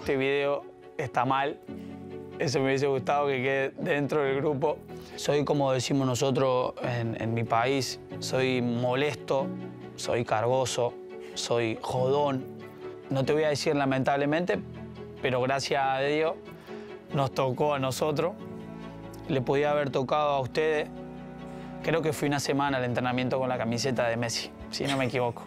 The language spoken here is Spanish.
este video está mal. Eso me hubiese gustado que quede dentro del grupo. Soy, como decimos nosotros en, en mi país, soy molesto, soy cargoso, soy jodón. No te voy a decir lamentablemente, pero gracias a Dios nos tocó a nosotros. Le podía haber tocado a ustedes. Creo que fui una semana al entrenamiento con la camiseta de Messi, si no me equivoco.